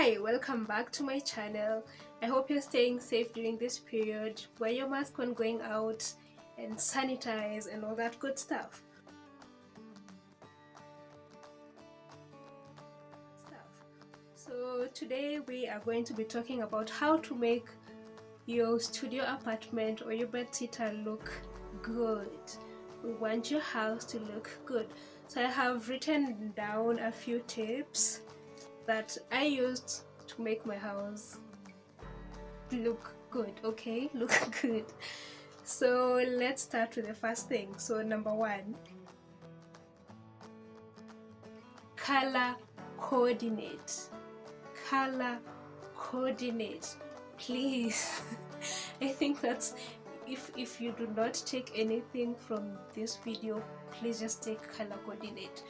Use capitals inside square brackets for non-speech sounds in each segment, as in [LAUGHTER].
Hi, welcome back to my channel. I hope you're staying safe during this period. Wear your mask when going out and sanitize and all that good stuff. So today we are going to be talking about how to make your studio apartment or your bedsitter look good. We want your house to look good. So I have written down a few tips that I used to make my house look good, okay? [LAUGHS] Look good. So let's start with the first thing. So number one, color coordinate. Color coordinate. Please. [LAUGHS] I think that's if if you do not take anything from this video, please just take color coordinate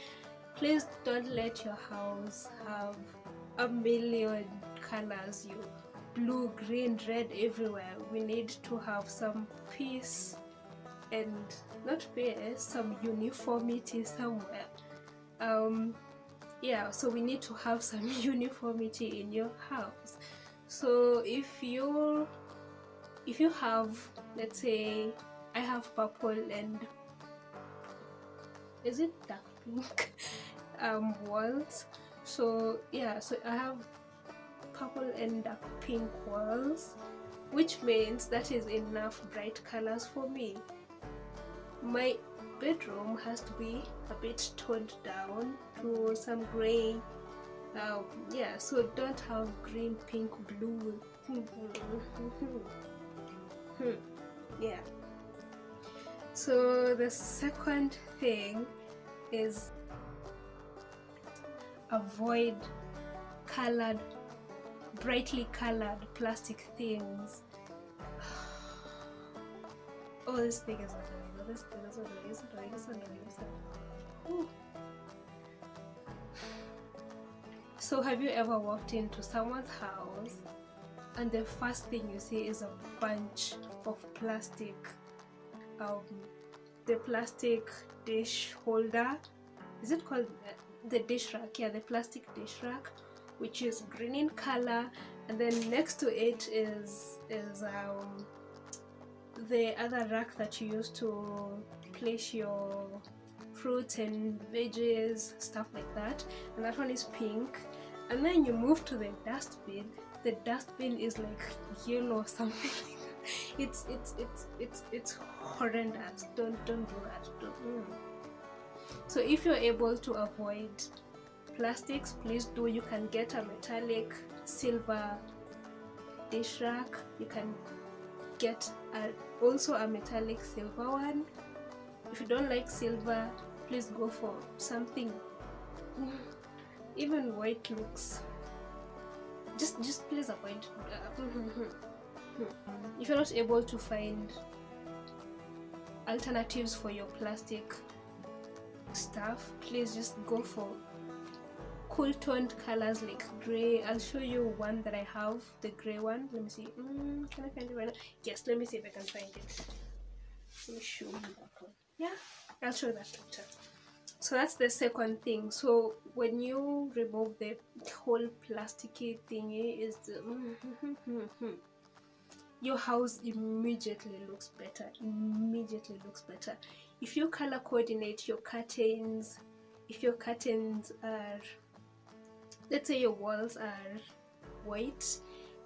please don't let your house have a million colors you blue green red everywhere. We need to have some peace and not peace some uniformity somewhere. Um yeah so we need to have some [LAUGHS] uniformity in your house. So if you if you have let's say i have purple and is it dark pink? [LAUGHS] Um, walls so yeah so I have purple and dark pink walls which means that is enough bright colors for me. My bedroom has to be a bit toned down to some gray um, yeah so don't have green pink blue. [LAUGHS] Yeah. So the second thing is avoid colored brightly colored plastic things. [SIGHS] Oh this thing is annoying this thing is annoying it's it's it's so have you ever walked into someone's house and the first thing you see is a bunch of plastic um, the plastic dish holder? Is it called the dish rack yeah the plastic dish rack which is green in color. And then next to it is is um, the other rack that you use to place your fruits and veggies stuff like that. And that one is pink. And then you move to the dustbin. The dustbin is like yellow or [LAUGHS] something. It's it's it's it's it's horrendous. Don't don't do that. Don't, mm. So if you're able to avoid plastics please do. You can get a metallic silver dish rack. You can get a, also a metallic silver one. If you don't like silver please go for something [SIGHS] even white looks just just please avoid uh, if you're not able to find alternatives for your plastic stuff please just go for cool toned colors like gray. I'll show you one that i have the gray one. Let me see. Mm, can i find it right now? Yes let me see if i can find it. Let me show you that one. Yeah i'll show that picture so that's the second thing. So when you remove the whole plasticky thingy is the, [LAUGHS] your house immediately looks better. Immediately looks better if you color coordinate your curtains if your curtains are let's say your walls are white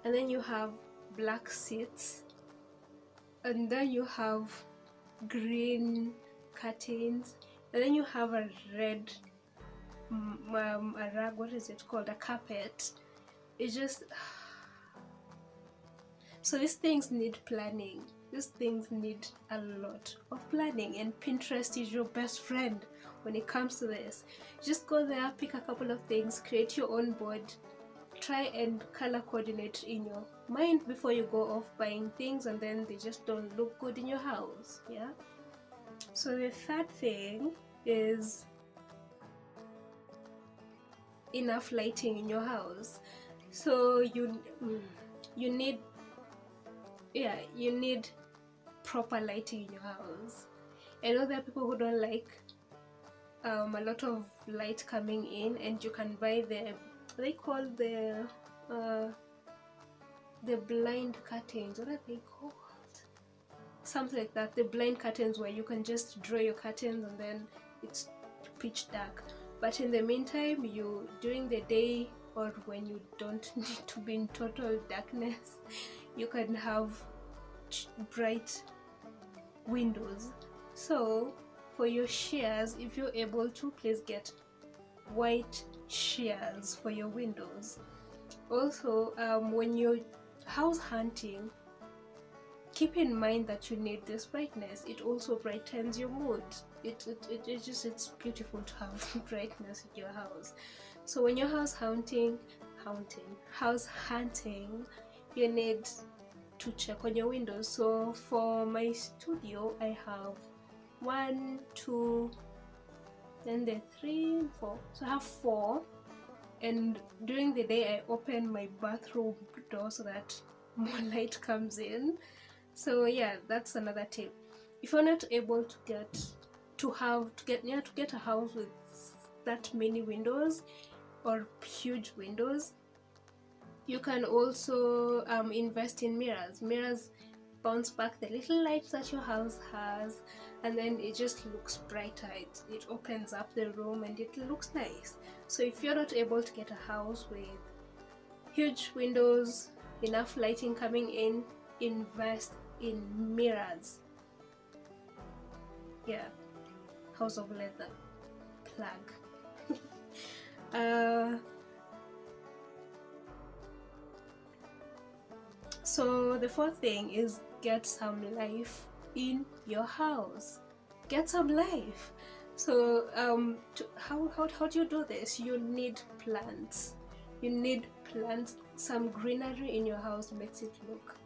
and then you have black seats and then you have green curtains and then you have a red um, a rug what is it called? A carpet. It just [SIGHS] so these things need planning these things need a lot of planning and pinterest is your best friend when it comes to this. Just go there pick a couple of things create your own board try and color coordinate in your mind before you go off buying things and then they just don't look good in your house yeah? So the third thing is enough lighting in your house. So you mm, you need yeah you need proper lighting in your house. I know there are people who don't like um, a lot of light coming in and you can buy the they call the uh, the blind curtains. What are they called? Something like that. The blind curtains where you can just draw your curtains and then it's pitch dark. But in the meantime you during the day or when you don't [LAUGHS] need to be in total darkness you can have bright windows. So for your shears if you're able to please get white shears for your windows. Also um, when you're house hunting keep in mind that you need this brightness. It also brightens your mood. It, it, it, it just it's beautiful to have [LAUGHS] brightness in your house. So when you're house hunting hunting house hunting you need check on your windows. So for my studio i have one two then the three four. So i have four. And during the day i open my bathroom door so that [LAUGHS] more light comes in. So yeah that's another tip. If you're not able to get to have to get yeah to get a house with that many windows or huge windows you can also um, invest in mirrors. Mirrors bounce back the little light that your house has and then it just looks brighter. It, it opens up the room and it looks nice. So if you're not able to get a house with huge windows enough lighting coming in invest in mirrors. Yeah. House of leather. Plug. [LAUGHS] Uh, so the fourth thing is get some life in your house. Get some life. So um to, how, how, how do you do this? You need plants. You need plants some greenery in your house makes it look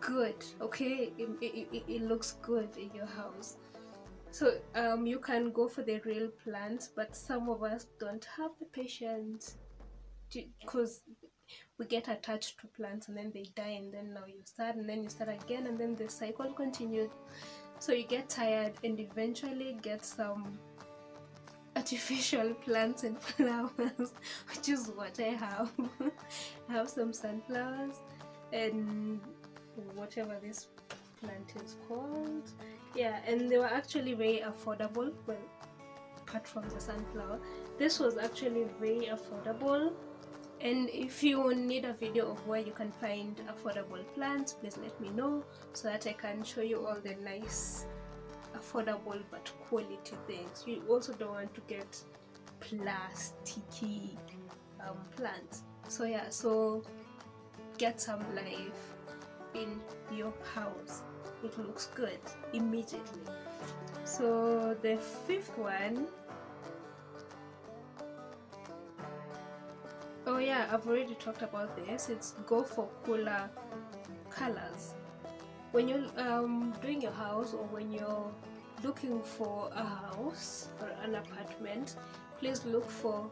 good okay? It, it, it, looks good in your house. So um, you can go for the real plants but some of us don't have the patience because we get attached to plants and then they die and then now you start and then you start again and then the cycle continues. So you get tired and eventually get some artificial [LAUGHS] plants and [LAUGHS] flowers which is what I have. [LAUGHS] I have some sunflowers and whatever this plant is called. Yeah and they were actually very affordable well apart from the sunflower this was actually very affordable and if you need a video of where you can find affordable plants please let me know so that I can show you all the nice affordable but quality things. You also don't want to get plasticky um, plants. So yeah so get some life in your house. It looks good immediately. So the fifth one oh yeah i've already talked about this. It's go for cooler colors. When you're um, doing your house or when you're looking for a house or an apartment please look for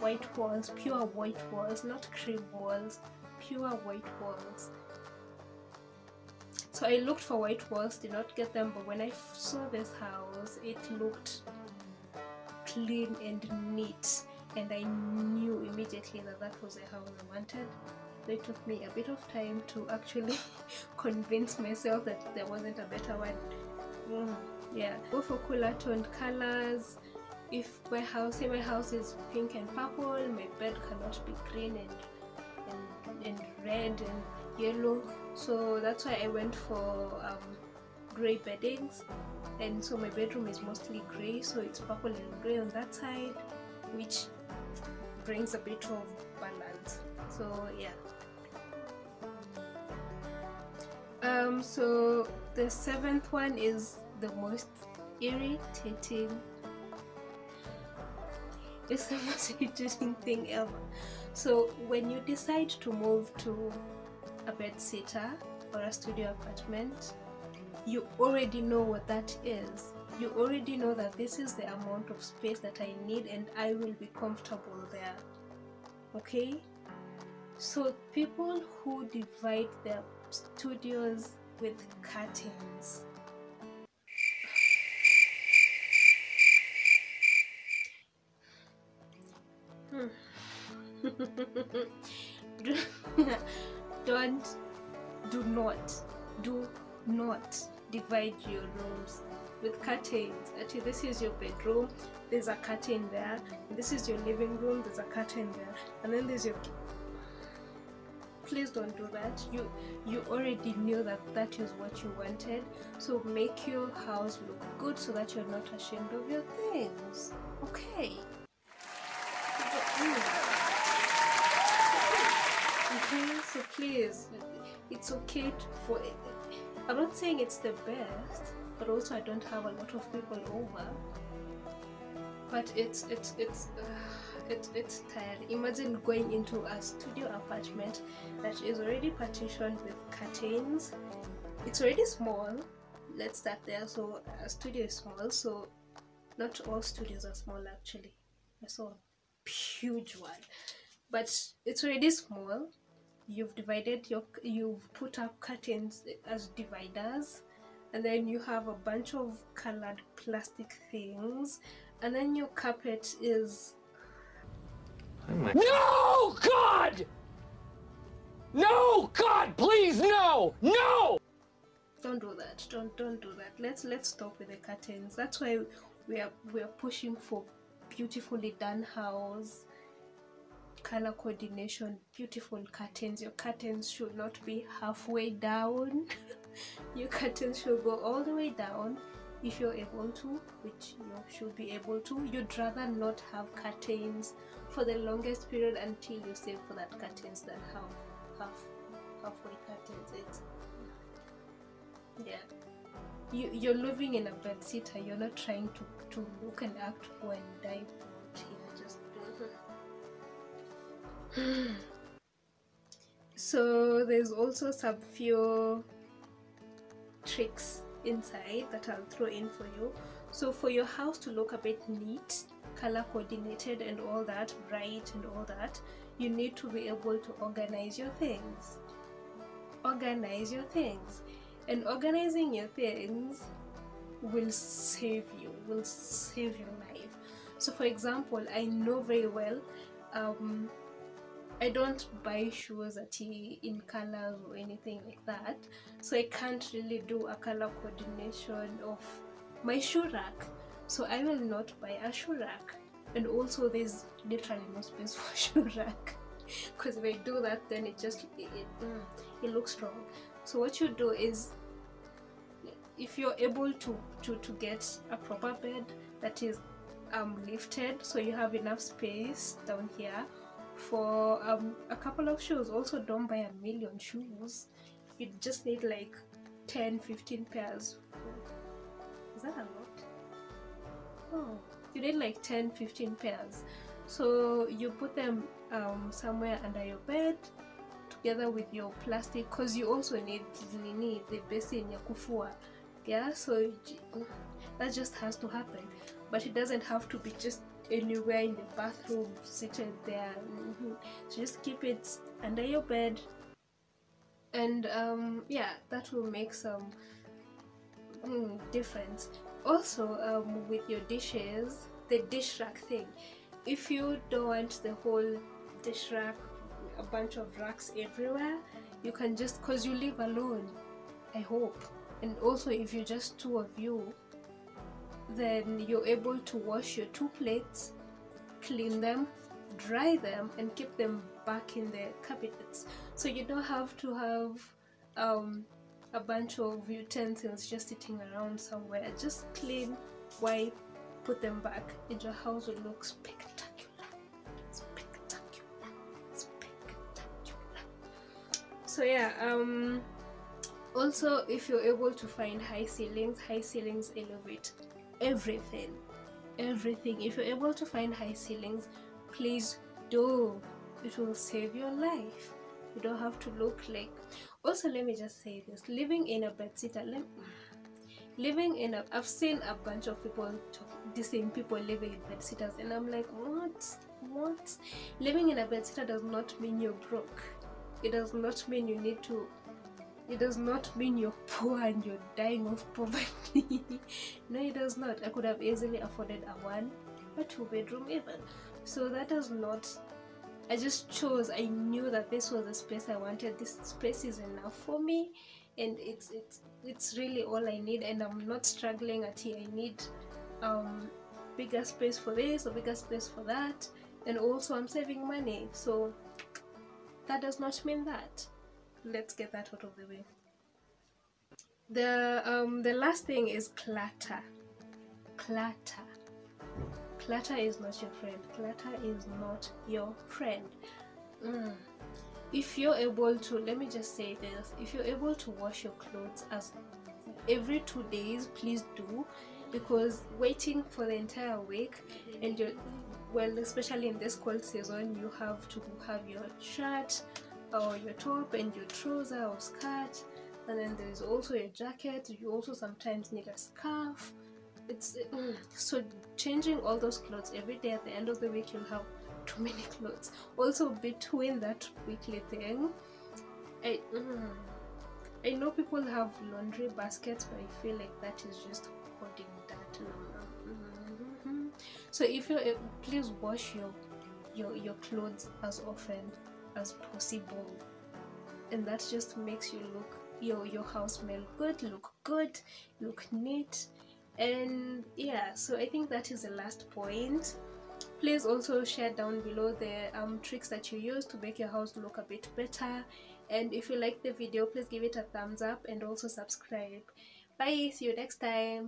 white walls pure white walls not cream walls pure white walls. So I looked for white walls did not get them but when I saw this house it looked clean and neat and I knew immediately that that was the house I wanted. It took me a bit of time to actually [LAUGHS] convince myself that there wasn't a better one. Mm, yeah. Go for cooler toned colors if my house say my house is pink and purple my bed cannot be green and and, and red and yellow. So that's why I went for um, grey beddings. And so my bedroom is mostly grey so it's purple and grey on that side which brings a bit of balance. So yeah. Um so the seventh one is the most irritating. [LAUGHS] It's the most [LAUGHS] irritating thing ever. So when you decide to move to a bed sitter or a studio apartment, you already know what that is. You already know that this is the amount of space that I need and I will be comfortable there. Okay? So, people who divide their studios with curtains. Hmm. [LAUGHS] don't do not do not divide your rooms with curtains. Actually this is your bedroom. There's a curtain there. This is your living room. There's a curtain there. And then there's your please don't do that. You you already knew that that is what you wanted. So make your house look good so that you're not ashamed of your things. Okay. Okay so please it's okay for i'm not saying it's the best but also i don't have a lot of people over. But it's it's it's uh, it, it's tired imagine going into a studio apartment that is already partitioned with curtains. It's already small. Let's start there. So a studio is small so not all studios are small actually. I saw a huge one. But it's already small. You've divided your you've put up curtains as dividers and then you have a bunch of colored plastic things and then your carpet is no god! No god please no! No! Don't do that. Don't don't do that. Let's let's stop with the curtains. That's why we are we are pushing for beautifully done house color coordination beautiful curtains. Your curtains should not be halfway down [LAUGHS] your curtains should go all the way down if you're able to which you should be able to. You'd rather not have curtains for the longest period until you save for that curtains than have half halfway curtains. It's yeah. You, you're living in a bed sitter you're not trying to, to look and act poor and die you're just [SIGHS] so there's also some few tricks inside that I'll throw in for you. So for your house to look a bit neat color coordinated and all that bright and all that you need to be able to organize your things. Organize your things. And organizing your things will save you will save your life. So for example i know very well um, I don't buy shoes at in colors or anything like that. So I can't really do a color coordination of my shoe rack. So I will not buy a shoe rack. And also there's literally no space [LAUGHS] for shoe rack. Because if I do that then it just it, it, mm, it looks wrong. So what you do is if you're able to to to get a proper bed that is um lifted so you have enough space down here for um, a couple of shoes also don't buy a million shoes. You just need like 10 15 pairs is that a lot? Oh you need like 10 15 pairs. So you put them um, somewhere under your bed together with your plastic because you also need need the basin ya kufua. Yeah so that just has to happen. But it doesn't have to be just anywhere in the bathroom seated there. Mm -hmm. so just keep it under your bed. And um, yeah that will make some mm, difference. Also um, with your dishes the dish rack thing. If you don't want the whole dish rack a bunch of racks everywhere you can just cause you live alone i hope. And also if you're just two of you then you're able to wash your two plates clean them dry them and keep them back in the cabinets. So you don't have to have um, a bunch of utensils just sitting around somewhere. Just clean wipe put them back and your house will look spectacular. Spectacular. Spectacular. So yeah um also if you're able to find high ceilings high ceilings elevate everything. Everything. If you're able to find high ceilings please do. It will save your life. You don't have to look like also let me just say this. Living in a bedsitter living in a i've seen a bunch of people the same people living in bed sitters and i'm like what? What? Living in a bed sitter does not mean you're broke. It does not mean you need to it does not mean you're poor and you're dying of [LAUGHS] poverty. No it does not. I could have easily afforded a one a two bedroom even. So that does not I just chose I knew that this was the space I wanted. This space is enough for me and it's it's it's really all I need and I'm not struggling at here. I need um bigger space for this or bigger space for that and also I'm saving money. So that does not mean that let's get that out of the way. The um the last thing is clutter. Clutter. Clutter is not your friend. Clutter is not your friend. Mm. if you're able to let me just say this. If you're able to wash your clothes as every two days please do. Because waiting for the entire week and you well especially in this cold season you have to have your shirt or your top and your trouser or skirt. And then there's also your jacket. You also sometimes need a scarf. It's mm, so changing all those clothes every day at the end of the week you'll have too many clothes. Also between that weekly thing I mm, I know people have laundry baskets but I feel like that is just holding that mm-hmm. so if you please wash your your your clothes as often as possible. And that just makes you look your your house smell good look good look neat. And yeah so i think that is the last point. Please also share down below the um, tricks that you use to make your house look a bit better. And if you like the video please give it a thumbs up and also subscribe. Bye see you next time